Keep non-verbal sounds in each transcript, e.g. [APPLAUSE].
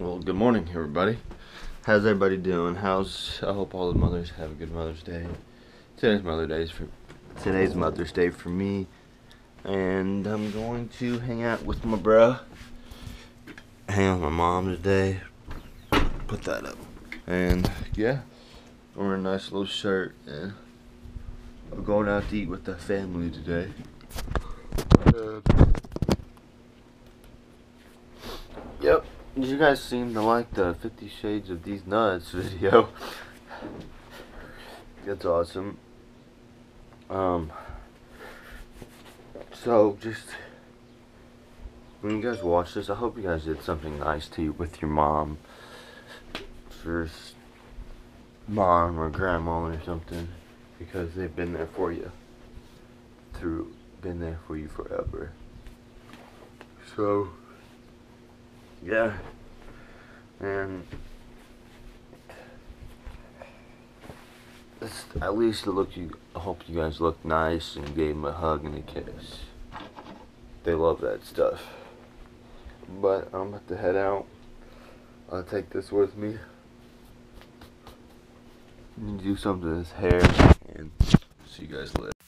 Well, good morning, everybody. How's everybody doing? How's I hope all the mothers have a good Mother's Day. Today's Mother's Day for today's Mother's Day for me, and I'm going to hang out with my bro. Hang out with my mom today. Put that up, and yeah, we're in a nice little shirt, and we're going out to eat with the family today. Uh, You guys seem to like the Fifty Shades of These Nuts [LAUGHS] video. That's awesome. Um, so just when you guys watch this, I hope you guys did something nice to you with your mom. First mom or grandma or something. Because they've been there for you. Through been there for you forever. So yeah. And at least it look you I hope you guys look nice and gave them a hug and a kiss. They love that stuff. But I'm about to head out. I'll take this with me. Do something to his hair and see you guys later.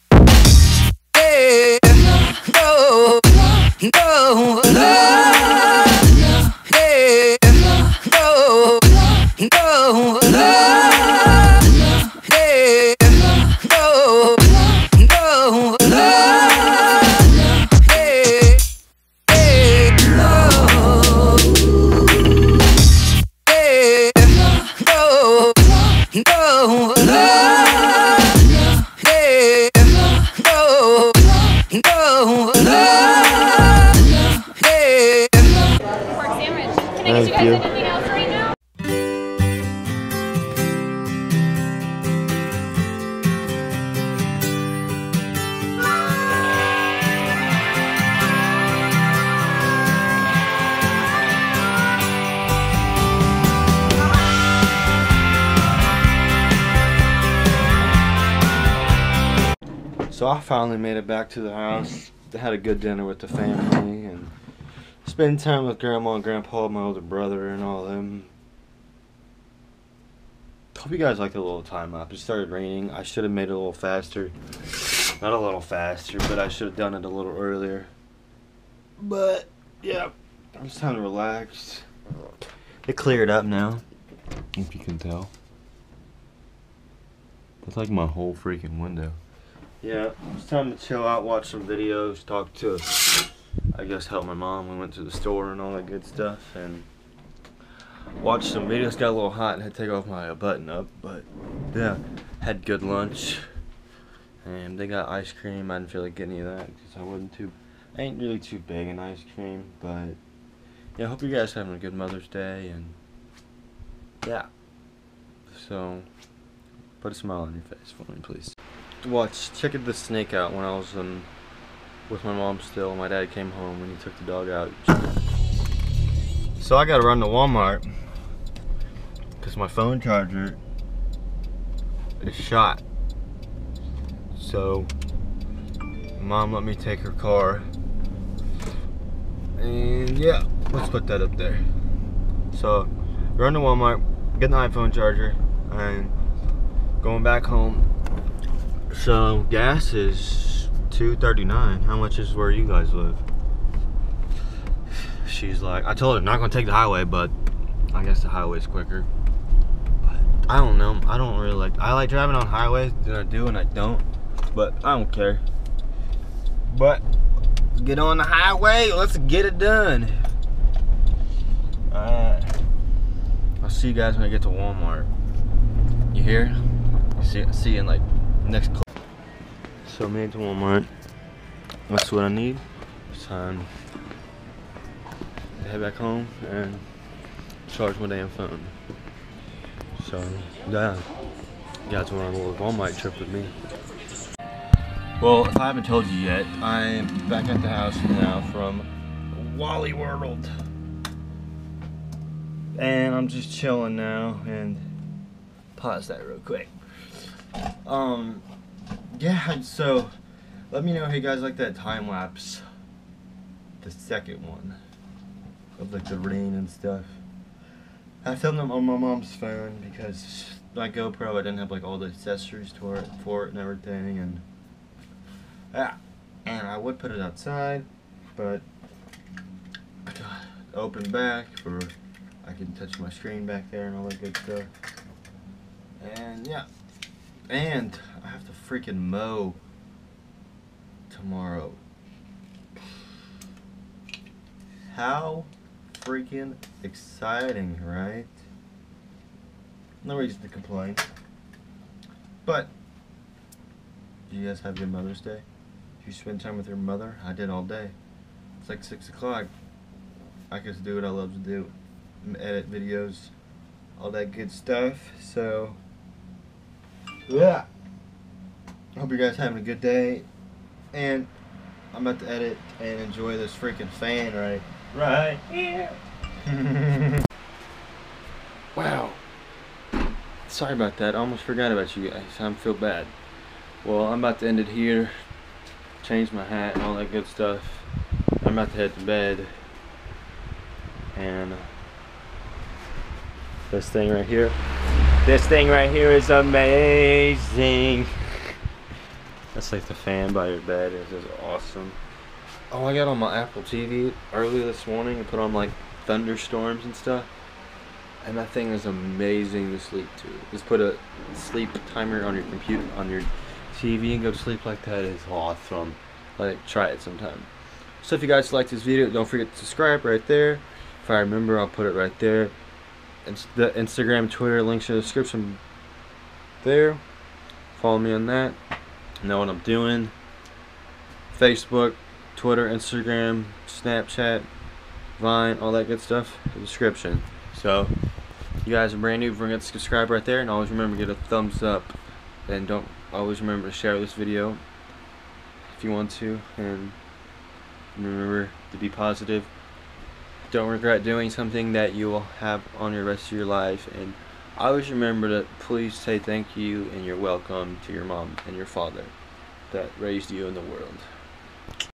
So I finally made it back to the house. Had a good dinner with the family and spent time with grandma and grandpa, my older brother, and all them. Hope you guys liked the little time lapse. It started raining. I should have made it a little faster. Not a little faster, but I should have done it a little earlier. But yeah, I'm just time to relax. It cleared up now, if you can tell. That's like my whole freaking window. Yeah, it's time to chill out, watch some videos, talk to, I guess, help my mom. We went to the store and all that good stuff, and watched some videos. Got a little hot and had to take off my button up, but yeah, had good lunch. And they got ice cream. I didn't feel like getting any of that because I wasn't too, I ain't really too big in ice cream, but yeah, hope you guys having a good Mother's Day, and yeah. So, put a smile on your face for me, please watch check the snake out when I was um with my mom still. My dad came home when he took the dog out. So I gotta run to Walmart because my phone charger is shot. So mom let me take her car. And yeah, let's put that up there. So run to Walmart, get an iPhone charger, and going back home so gas is two thirty nine. How much is where you guys live? She's like, I told her not gonna take the highway, but I guess the highway's quicker. But I don't know. I don't really like. I like driving on highways than I do, and I don't. But I don't care. But get on the highway. Let's get it done. Alright. I'll see you guys when I get to Walmart. You hear? See, see you in like next call. So made to Walmart. That's what I need. It's time to head back home and charge my damn phone. So yeah, guys went on a little Walmart trip with me. Well, if I haven't told you yet, I'm back at the house now from Wally World. And I'm just chilling now and pause that real quick. Um, yeah, so let me know how you guys like that time lapse. The second one of like the rain and stuff. I filmed them on my mom's phone because my GoPro I didn't have like all the accessories for it, for it and everything, and yeah, and I would put it outside, but [SIGHS] open back for I can touch my screen back there and all that good stuff. And yeah, and I have to freaking mow tomorrow. How freaking exciting, right? No reason to complain. But, do you guys have your Mother's Day? Did you spend time with your mother? I did all day. It's like 6 o'clock. I get to do what I love to do. Edit videos, all that good stuff. So, yeah. Hope you guys having a good day. And I'm about to edit and enjoy this freaking fan right right here. [LAUGHS] wow. Sorry about that. I almost forgot about you guys. I feel bad. Well, I'm about to end it here. Change my hat and all that good stuff. I'm about to head to bed. And uh, this thing right here. This thing right here is amazing. That's like the fan by your bed. This is awesome. Oh, I got on my Apple TV early this morning and put on like thunderstorms and stuff. And that thing is amazing to sleep to. Just put a sleep timer on your computer, on your TV and go to sleep like that is awesome. Like, try it sometime. So if you guys like this video, don't forget to subscribe right there. If I remember, I'll put it right there. The Instagram, Twitter, links in the description there. Follow me on that. Know what I'm doing. Facebook, Twitter, Instagram, Snapchat, Vine, all that good stuff. The description. So, you guys are brand new. Forget to subscribe right there, and always remember to get a thumbs up. And don't always remember to share this video if you want to, and remember to be positive. Don't regret doing something that you will have on your rest of your life, and always remember to please say thank you and you're welcome to your mom and your father that raised you in the world.